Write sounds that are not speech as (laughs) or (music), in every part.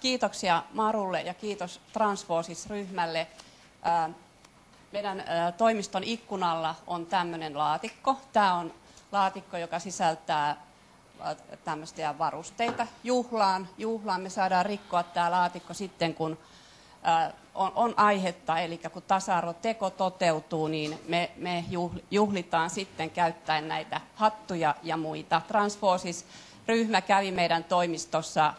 Kiitoksia Marulle ja kiitos Transforsis-ryhmälle. Meidän toimiston ikkunalla on tämmöinen laatikko. Tämä on laatikko, joka sisältää tämmöisiä varusteita juhlaan. Juhlaan me saadaan rikkoa tämä laatikko sitten, kun on, aihetta, eli kun tasa-arvoteko toteutuu, niin me, juhlitaan sitten käyttäen näitä hattuja ja muita. Transforsis ryhmä kävi meidän toimistossa,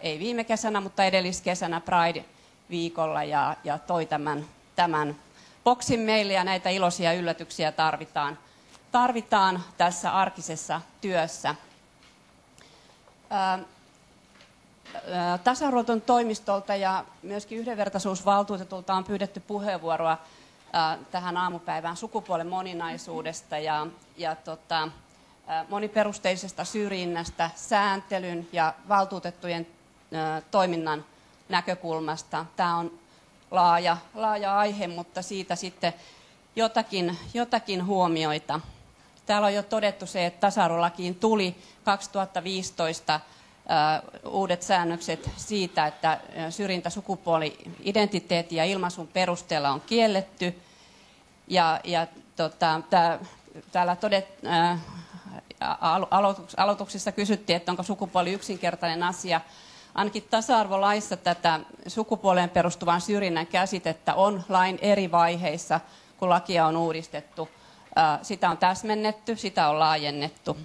ei viime kesänä, mutta edelliskesänä Pride-viikolla ja, ja toi tämän, tämän boksin meille ja näitä iloisia yllätyksiä tarvitaan, tarvitaan tässä arkisessa työssä. Tasa-arvoton toimistolta ja myöskin yhdenvertaisuusvaltuutetulta on pyydetty puheenvuoroa tähän aamupäivään sukupuolen moninaisuudesta ja, ja tota, moniperusteisesta syrjinnästä, sääntelyn ja valtuutettujen toiminnan näkökulmasta. Tämä on laaja, laaja aihe, mutta siitä sitten jotakin, jotakin huomioita. Täällä on jo todettu se, että tasa-arvolakiin tuli 2015 uudet säännökset siitä, että syrjintä sukupuoli-identiteetti ja ilmaisun perusteella on kielletty. Ja, ja tota, tää, täällä todet, äh, aloituksessa kysyttiin, että onko sukupuoli yksinkertainen asia. Ainakin tasa-arvolaissa tätä sukupuoleen perustuvan syrjinnän käsitettä on lain eri vaiheissa, kun lakia on uudistettu. Sitä on täsmennetty, sitä on laajennettu.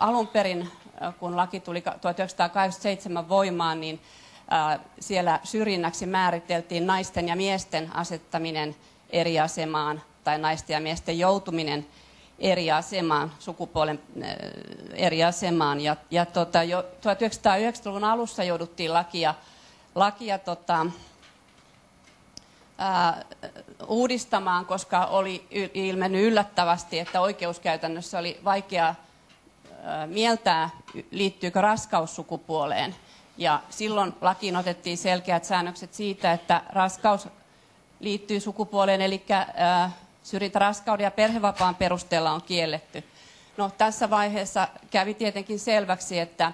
Alun perin, kun laki tuli 1987 voimaan, niin siellä syrjinnäksi määriteltiin naisten ja miesten asettaminen eri asemaan tai naisten ja miesten joutuminen eri asemaan, sukupuolen eri asemaan. Ja, ja tota, jo 1990-luvun alussa jouduttiin lakia, lakia tota, ää, uudistamaan, koska oli ilmennyt yllättävästi, että oikeuskäytännössä oli vaikea ää, mieltää, liittyykö raskaus sukupuoleen. Ja silloin lakiin otettiin selkeät säännökset siitä, että raskaus liittyy sukupuoleen, eli ää, Syrjintä raskauden ja perhevapaan perusteella on kielletty. No, tässä vaiheessa kävi tietenkin selväksi, että,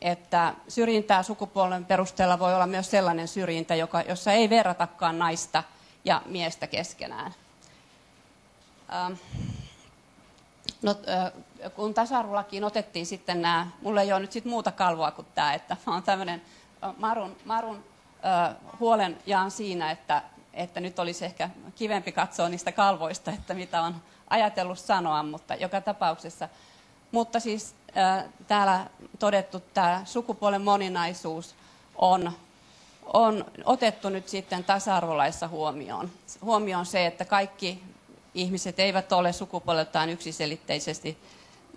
että syrjintää sukupuolen perusteella voi olla myös sellainen syrjintä, joka, jossa ei verratakaan naista ja miestä keskenään. Ähm. No, kun tasa-arvolakiin otettiin sitten nämä, mulla ei ole nyt sit muuta kalvoa kuin tämä, että mä tämmöinen Marun, Marun äh, huolen jaan siinä, että että nyt olisi ehkä kivempi katsoa niistä kalvoista, (laughs) että mitä on ajatellut sanoa, mutta joka tapauksessa. Mutta siis äh, täällä todettu tämä sukupuolen moninaisuus on, on otettu nyt sitten tasa-arvolaissa huomioon. Huomioon se, että kaikki ihmiset eivät ole sukupuoleltaan yksiselitteisesti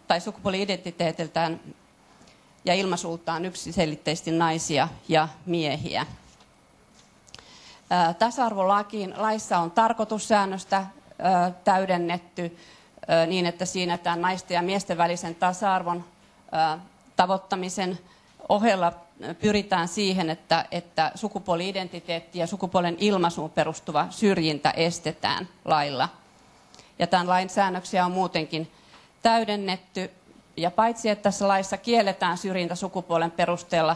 tai sukupuoli-identiteetiltään ja ilmaisultaan yksiselitteisesti naisia ja miehiä. Tasa-arvolakiin laissa on tarkoitussäännöstä täydennetty niin, että siinä tämän naisten ja miesten välisen tasa-arvon tavoittamisen ohella pyritään siihen, että, että sukupuoli-identiteetti ja sukupuolen ilmaisuun perustuva syrjintä estetään lailla. Ja tämän lain säännöksiä on muutenkin täydennetty. Ja paitsi, että tässä laissa kielletään syrjintä sukupuolen perusteella,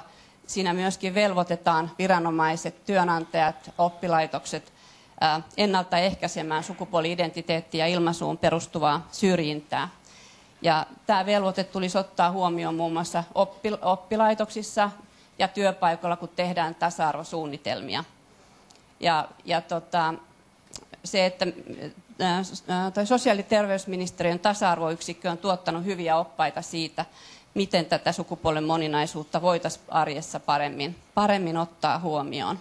Siinä myöskin velvoitetaan viranomaiset, työnantajat, oppilaitokset ennaltaehkäisemään sukupuoli-identiteettiä ja ilmaisuun perustuvaa syrjintää. Ja tämä velvoite tulisi ottaa huomioon muun muassa oppilaitoksissa ja työpaikoilla, kun tehdään tasa-arvosuunnitelmia. Ja, ja tota, se, että sosiaali- ja terveysministeriön tasa-arvoyksikkö on tuottanut hyviä oppaita siitä, miten tätä sukupuolen moninaisuutta voitaisiin arjessa paremmin, paremmin ottaa huomioon.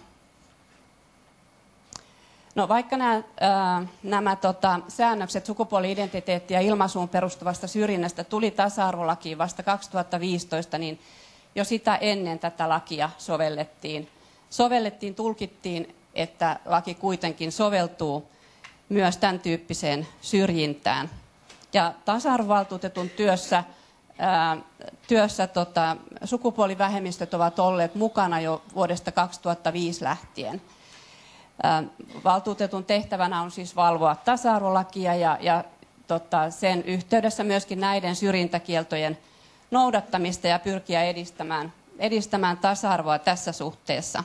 No, vaikka nämä, ää, nämä tota, säännökset sukupuoli-identiteetti ja ilmaisuun perustuvasta syrjinnästä tuli tasa-arvolakiin vasta 2015, niin jo sitä ennen tätä lakia sovellettiin. Sovellettiin, tulkittiin, että laki kuitenkin soveltuu myös tämän tyyppiseen syrjintään. Ja tasa-arvovaltuutetun työssä työssä tota, sukupuolivähemmistöt ovat olleet mukana jo vuodesta 2005 lähtien. valtuutetun tehtävänä on siis valvoa tasa-arvolakia ja, ja tota, sen yhteydessä myöskin näiden syrjintäkieltojen noudattamista ja pyrkiä edistämään edistämään tasa-arvoa tässä suhteessa.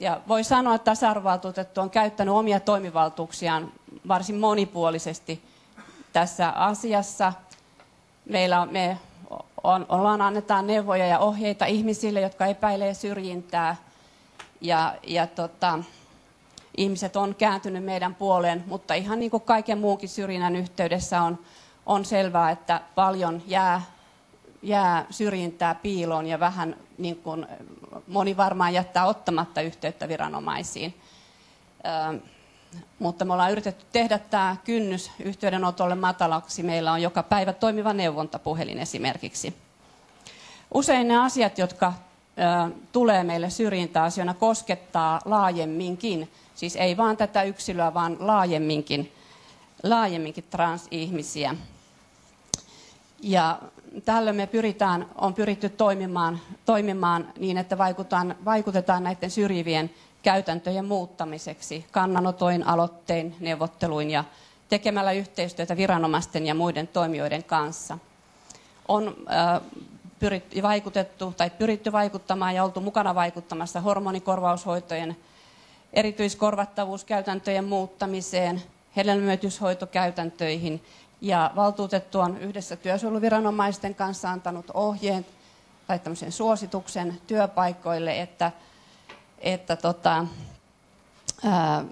Ja voi sanoa, että tasa-arvovaltuutettu on käyttänyt omia toimivaltuuksiaan varsin monipuolisesti tässä asiassa. Meillä on, me on, ollaan, annetaan neuvoja ja ohjeita ihmisille, jotka epäilee syrjintää. Ja, ja tota, ihmiset on kääntynyt meidän puoleen, mutta ihan niin kuin kaiken muunkin syrjinnän yhteydessä on, on selvää, että paljon jää, jää syrjintää piiloon ja vähän niin kuin moni varmaan jättää ottamatta yhteyttä viranomaisiin. Ö, mutta me ollaan yritetty tehdä tämä kynnys yhteydenotolle matalaksi. Meillä on joka päivä toimiva neuvontapuhelin esimerkiksi. Usein ne asiat, jotka ö, tulee meille syrjintäasioina, koskettaa laajemminkin Siis ei vaan tätä yksilöä, vaan laajemminkin, laajemminkin transihmisiä. Ja tällöin me pyritään, on pyritty toimimaan, toimimaan niin, että vaikutetaan, vaikutetaan näiden syrjivien käytäntöjen muuttamiseksi kannanotoin, aloittein, neuvotteluin ja tekemällä yhteistyötä viranomaisten ja muiden toimijoiden kanssa. On pyritty, vaikutettu tai pyritty vaikuttamaan ja oltu mukana vaikuttamassa hormonikorvaushoitojen erityiskorvattavuuskäytäntöjen muuttamiseen, hedelmöityshoitokäytäntöihin ja valtuutettu on yhdessä työsuojeluviranomaisten kanssa antanut ohjeen tai suosituksen työpaikoille, että, että tota, ää,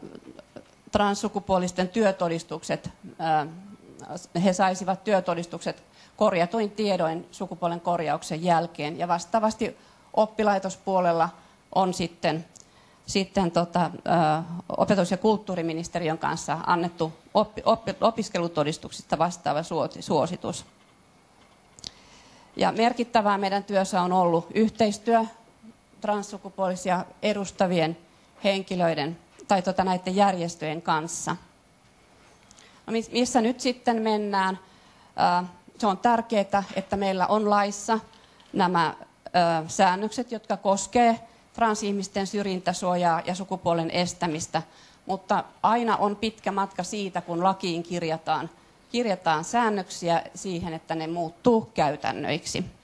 transsukupuolisten työtodistukset, ää, he saisivat työtodistukset korjatuin tiedoin sukupuolen korjauksen jälkeen. Ja vastaavasti oppilaitospuolella on sitten sitten tota, opetus- ja kulttuuriministeriön kanssa annettu oppi, oppi, opiskelutodistuksista vastaava suositus. Ja merkittävää meidän työssä on ollut yhteistyö transsukupuolisia edustavien henkilöiden tai tota, näiden järjestöjen kanssa. No, missä nyt sitten mennään? Se on tärkeää, että meillä on laissa nämä säännökset, jotka koskevat transihmisten syrjintäsuojaa ja sukupuolen estämistä, mutta aina on pitkä matka siitä, kun lakiin kirjataan, kirjataan säännöksiä siihen, että ne muuttuu käytännöiksi.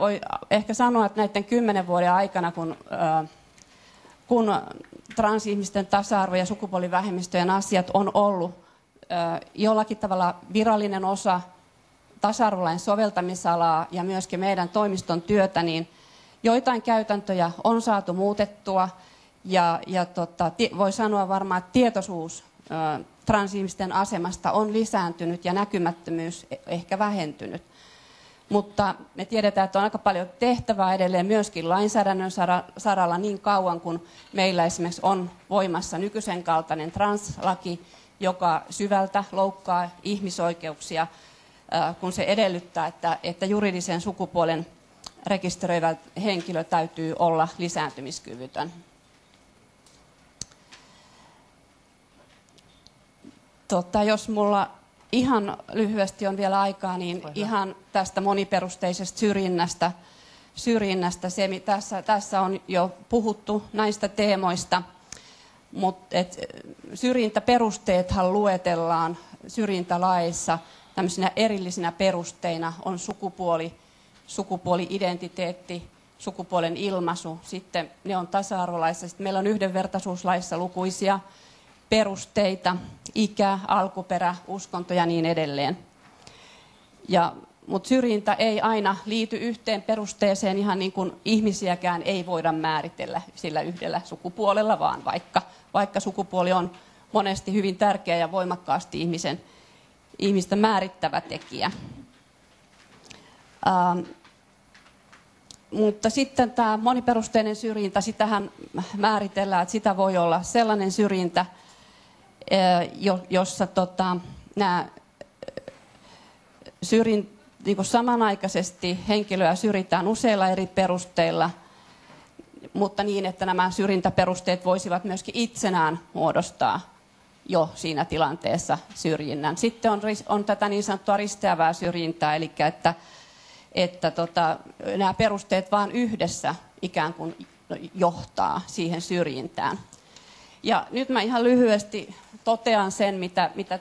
Voi ehkä sanoa, että näiden kymmenen vuoden aikana, kun, kun transihmisten tasa-arvo ja sukupuolivähemmistöjen asiat on ollut jollakin tavalla virallinen osa tasa-arvolain soveltamisalaa ja myöskin meidän toimiston työtä, niin Joitain käytäntöjä on saatu muutettua ja, ja tota, voi sanoa varmaan, että tietoisuus transihmisten asemasta on lisääntynyt ja näkymättömyys e-, ehkä vähentynyt. Mutta me tiedetään, että on aika paljon tehtävää edelleen myöskin lainsäädännön saralla niin kauan, kun meillä esimerkiksi on voimassa nykyisen kaltainen translaki, joka syvältä loukkaa ihmisoikeuksia, kun se edellyttää, että, että juridisen sukupuolen rekisteröivä henkilö täytyy olla lisääntymiskyvytön. Totta, jos mulla ihan lyhyesti on vielä aikaa, niin Oida. ihan tästä moniperusteisesta syrjinnästä. syrjinnästä se, tässä, tässä on jo puhuttu näistä teemoista, mutta syrjintäperusteethan luetellaan syrjintälaissa tämmöisinä erillisinä perusteina on sukupuoli, sukupuoli-identiteetti, sukupuolen ilmaisu, sitten ne on tasa-arvolaissa. Sitten meillä on yhdenvertaisuuslaissa lukuisia perusteita, ikä, alkuperä, uskonto ja niin edelleen. Ja, mutta syrjintä ei aina liity yhteen perusteeseen, ihan niin kuin ihmisiäkään ei voida määritellä sillä yhdellä sukupuolella, vaan vaikka, vaikka sukupuoli on monesti hyvin tärkeä ja voimakkaasti ihmisen, ihmistä määrittävä tekijä. Ähm, mutta sitten tämä moniperusteinen syrjintä, sitähän määritellään, että sitä voi olla sellainen syrjintä, jossa tota, nämä äh, syrjin, niin kuin samanaikaisesti henkilöä syrjitään useilla eri perusteilla, mutta niin, että nämä syrjintäperusteet voisivat myöskin itsenään muodostaa jo siinä tilanteessa syrjinnän. Sitten on, on tätä niin sanottua risteävää syrjintää, eli että että tota, nämä perusteet vain yhdessä ikään kuin johtaa siihen syrjintään. Ja nyt mä ihan lyhyesti totean sen, mitä, mitä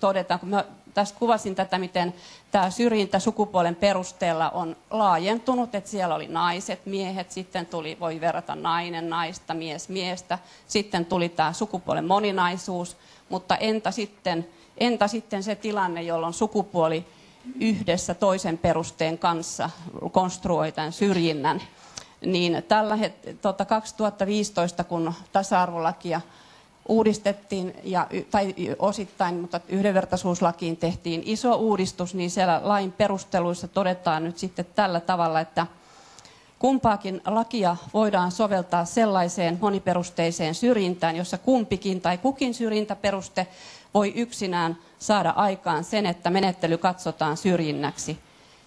todetaan, kun me Tästä kuvasin tätä, miten tämä syrjintä sukupuolen perusteella on laajentunut, että siellä oli naiset, miehet, sitten tuli, voi verrata nainen, naista, mies, miestä, sitten tuli tämä sukupuolen moninaisuus, mutta entä sitten, entä sitten se tilanne, jolloin sukupuoli yhdessä toisen perusteen kanssa konstruoi tämän syrjinnän, niin tällä het- tota 2015, kun tasa-arvolakia uudistettiin, ja, tai osittain, mutta yhdenvertaisuuslakiin tehtiin iso uudistus, niin siellä lain perusteluissa todetaan nyt sitten tällä tavalla, että kumpaakin lakia voidaan soveltaa sellaiseen moniperusteiseen syrjintään, jossa kumpikin tai kukin syrjintäperuste voi yksinään saada aikaan sen, että menettely katsotaan syrjinnäksi.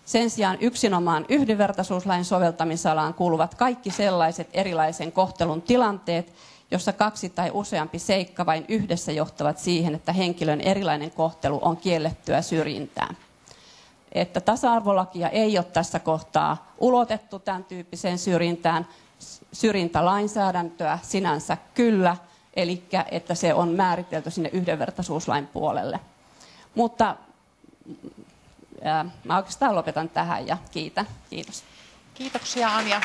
Sen sijaan yksinomaan yhdenvertaisuuslain soveltamisalaan kuuluvat kaikki sellaiset erilaisen kohtelun tilanteet, jossa kaksi tai useampi seikka vain yhdessä johtavat siihen, että henkilön erilainen kohtelu on kiellettyä syrjintää. Että tasa-arvolakia ei ole tässä kohtaa ulotettu tämän tyyppiseen syrjintään. Syrjintälainsäädäntöä sinänsä kyllä, eli että se on määritelty sinne yhdenvertaisuuslain puolelle. Mutta ää, mä oikeastaan lopetan tähän ja kiitän. Kiitos. Kiitoksia Anja.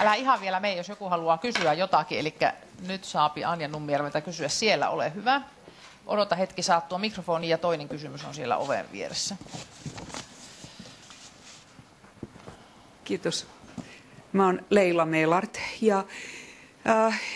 Älä ihan vielä mene, jos joku haluaa kysyä jotakin. Eli nyt saapi Anja Nummijärveltä kysyä. Siellä ole hyvä. Odota hetki saattua mikrofoni ja toinen kysymys on siellä oven vieressä. Kiitos. Mä oon Leila Meilart ja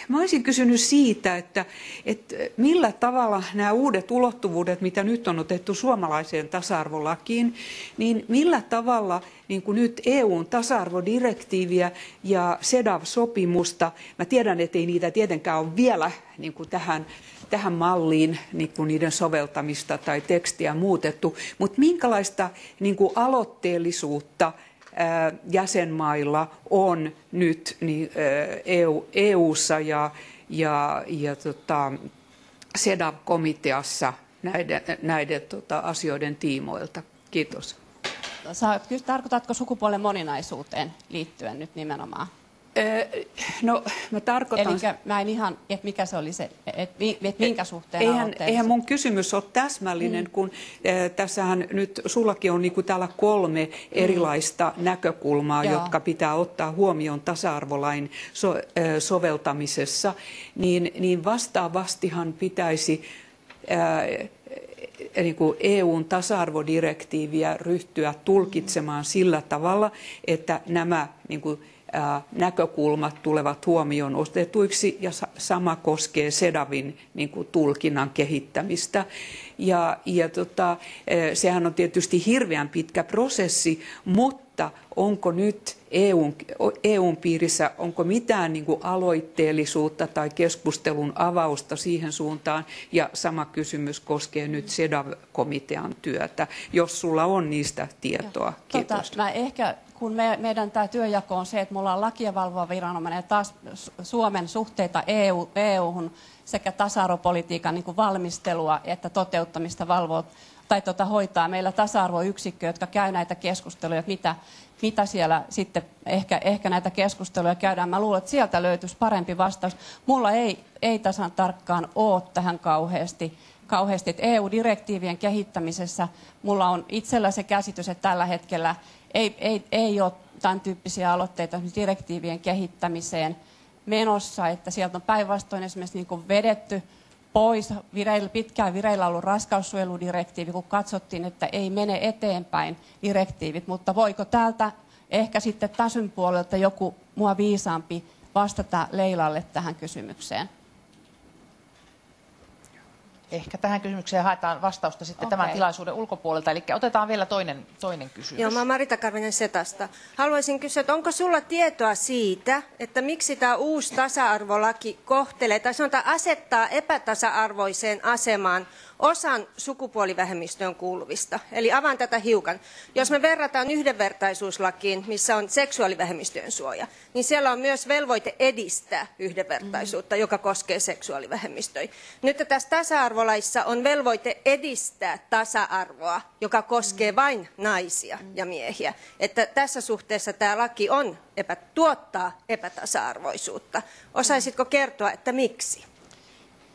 mä olisin kysynyt siitä, että, että millä tavalla nämä uudet ulottuvuudet, mitä nyt on otettu suomalaiseen tasa-arvolakiin, niin millä tavalla niin kuin nyt EUn tasa-arvodirektiiviä ja SEDAV-sopimusta, mä tiedän, että ei niitä tietenkään ole vielä niin kuin tähän, tähän malliin niin kuin niiden soveltamista tai tekstiä muutettu, mutta minkälaista niin kuin aloitteellisuutta jäsenmailla on nyt niin EU, EUssa ja, ja, ja tota, SEDAV-komiteassa näiden, näiden tota, asioiden tiimoilta. Kiitos. Sä, tarkoitatko sukupuolen moninaisuuteen liittyen nyt nimenomaan? No, mä tarkoitan... Eli mä en ihan, että mikä se oli se, että et minkä suhteen eihän, eihän mun kysymys ole täsmällinen, mm. kun äh, tässähän nyt sullakin on niin täällä kolme mm. erilaista näkökulmaa, Joo. jotka pitää ottaa huomioon tasa-arvolain so, äh, soveltamisessa, niin, niin vastaavastihan pitäisi äh, niin kuin EUn tasa-arvodirektiiviä ryhtyä tulkitsemaan sillä tavalla, että nämä niin kuin, näkökulmat tulevat huomioon otetuiksi ja sama koskee SEDAVin niin kuin, tulkinnan kehittämistä. Ja, ja tota, sehän on tietysti hirveän pitkä prosessi, mutta onko nyt EUn, EUn piirissä, onko mitään niin kuin aloitteellisuutta tai keskustelun avausta siihen suuntaan? Ja sama kysymys koskee nyt SEDAV-komitean työtä, jos sulla on niistä tietoa. Kiitos. Tota, mä ehkä kun me, meidän tämä työjako on se, että me ollaan lakia valvova viranomainen ja taas Suomen suhteita EU, EU-hun sekä tasa-arvopolitiikan niin valmistelua että toteuttamista valvoo tai tuota, hoitaa meillä tasa-arvoyksikkö, jotka käy näitä keskusteluja, että mitä, mitä siellä sitten ehkä, ehkä näitä keskusteluja käydään. Mä luulen, että sieltä löytyisi parempi vastaus. Mulla ei, ei tasan tarkkaan ole tähän kauheasti kauheasti, että EU-direktiivien kehittämisessä mulla on itsellä se käsitys, että tällä hetkellä ei, ei, ei ole tämän tyyppisiä aloitteita direktiivien kehittämiseen menossa, että sieltä on päinvastoin esimerkiksi niin vedetty pois vireillä, pitkään vireillä ollut raskaussuojeludirektiivi, kun katsottiin, että ei mene eteenpäin direktiivit, mutta voiko täältä ehkä sitten tasyn puolelta joku mua viisaampi vastata Leilalle tähän kysymykseen? Ehkä tähän kysymykseen haetaan vastausta sitten okay. tämän tilaisuuden ulkopuolelta. Eli otetaan vielä toinen, toinen kysymys. Joo, mä olen Marita Karvinen Setasta. Haluaisin kysyä, että onko sulla tietoa siitä, että miksi tämä uusi tasa-arvolaki kohtelee, tai sanotaan asettaa epätasa-arvoiseen asemaan osan sukupuolivähemmistöön kuuluvista. Eli avaan tätä hiukan. Jos me verrataan yhdenvertaisuuslakiin, missä on seksuaalivähemmistöjen suoja, niin siellä on myös velvoite edistää yhdenvertaisuutta, joka koskee seksuaalivähemmistöjä. Nyt tässä tasa-arvolaissa on velvoite edistää tasa-arvoa, joka koskee vain naisia ja miehiä. Että tässä suhteessa tämä laki on tuottaa epätasa-arvoisuutta. Osaisitko kertoa, että miksi?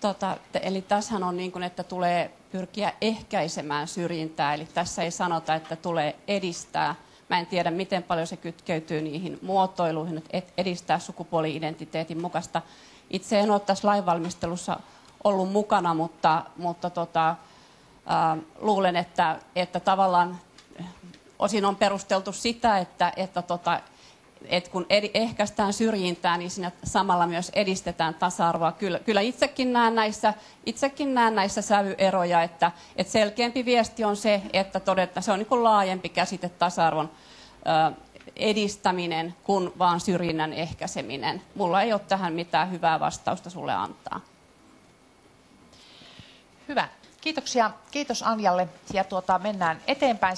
Tota, eli tässähän on niin kuin, että tulee pyrkiä ehkäisemään syrjintää, eli tässä ei sanota, että tulee edistää. Mä en tiedä, miten paljon se kytkeytyy niihin muotoiluihin, että edistää sukupuoli-identiteetin mukaista. Itse en ole tässä lainvalmistelussa ollut mukana, mutta, mutta tota, ää, luulen, että, että tavallaan osin on perusteltu sitä, että, että tota, että kun ehkäistään syrjintää, niin siinä samalla myös edistetään tasa-arvoa. Kyllä, kyllä itsekin, näen näissä, itsekin näen näissä sävyeroja, että, että selkeämpi viesti on se, että todetta, se on niin laajempi käsite tasa-arvon ö, edistäminen kuin vaan syrjinnän ehkäiseminen. Mulla ei ole tähän mitään hyvää vastausta sulle antaa. Hyvä. Kiitoksia. Kiitos Anjalle ja tuota, mennään eteenpäin.